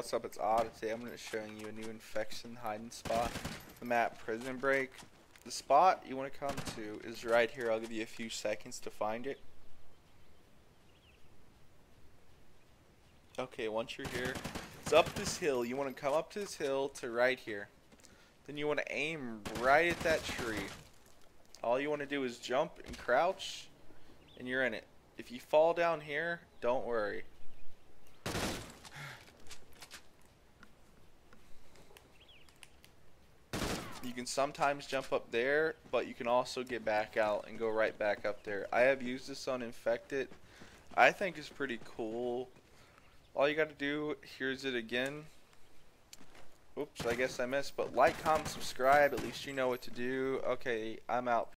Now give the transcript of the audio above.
what's up? It's Odd. Today I'm going to be showing you a new infection hiding spot. The map Prison Break. The spot you want to come to is right here. I'll give you a few seconds to find it. Okay, once you're here, it's up this hill. You want to come up to this hill to right here. Then you want to aim right at that tree. All you want to do is jump and crouch, and you're in it. If you fall down here, don't worry. You can sometimes jump up there, but you can also get back out and go right back up there. I have used this on Infected. I think it's pretty cool. All you got to do, here's it again. Oops, I guess I missed, but like, comment, subscribe. At least you know what to do. Okay, I'm out.